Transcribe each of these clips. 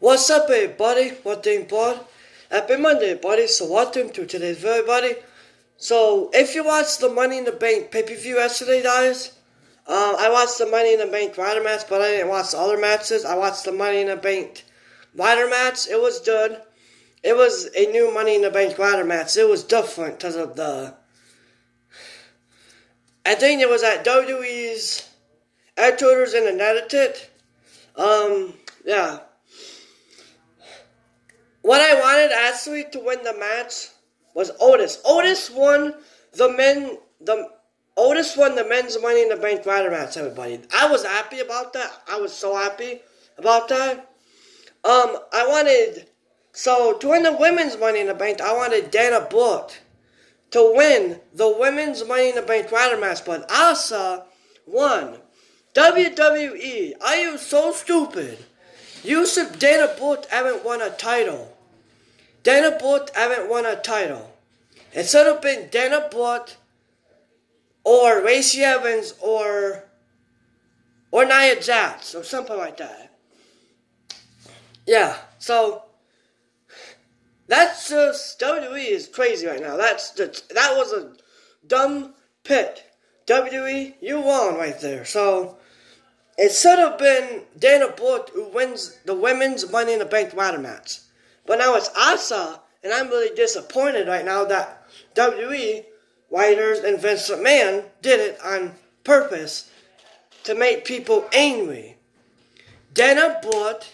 What's up, everybody? What thing, bud? Happy Monday, buddy. So, welcome to today's video, buddy. So, if you watched the Money in the Bank pay-per-view yesterday, guys, um, I watched the Money in the Bank rider match, but I didn't watch the other matches. I watched the Money in the Bank rider match. It was good. It was a new Money in the Bank rider match. It was different because of the... I think it was at WWE's headquarters in Connecticut. Um, yeah. What I wanted actually to win the match was Otis. Otis won the men the Otis won the men's money in the bank ladder match, everybody. I was happy about that. I was so happy about that. Um, I wanted so to win the women's money in the bank, I wanted Dana Brooke to win the women's money in the bank ladder match, but Asa won. WWE, are you so stupid? You should Dana Brooke haven't won a title. Dana Brooke haven't won a title. It should have been Dana Brooke or Lacey Evans or or Nia Jax or something like that. Yeah, so that's just WWE is crazy right now. That's just, that was a dumb pit. WWE, you won right there. So it should have been Dana Brooke who wins the women's Money in the Bank ladder match. But now it's Asa, and I'm really disappointed right now that WWE writers and Vince McMahon did it on purpose to make people angry. Dana Brooke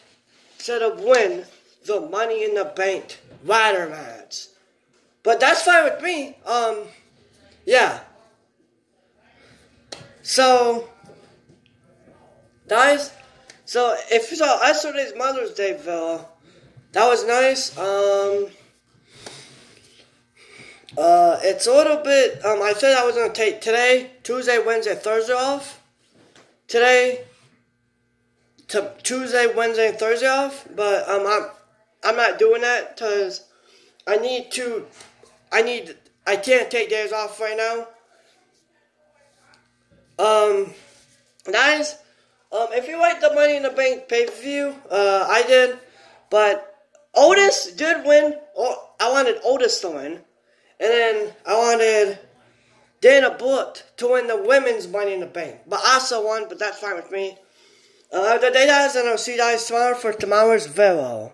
should have won the Money in the Bank ladder match. But that's fine with me. Um, yeah. So, guys, so if you saw yesterday's Mother's Day video, that was nice. Um, uh, it's a little bit. Um, I said I was gonna take today, Tuesday, Wednesday, Thursday off. Today, to Tuesday, Wednesday, and Thursday off. But um, I'm I'm not doing that because I need to. I need. I can't take days off right now. Um, guys, um, if you like the Money in the Bank pay per view, uh, I did, but Otis did win. I wanted Otis to win. And then I wanted Dana Brooke to win the women's Money in the Bank. But Asa won, but that's fine with me. Uh, the day guys, and I'll see you guys tomorrow for tomorrow's video.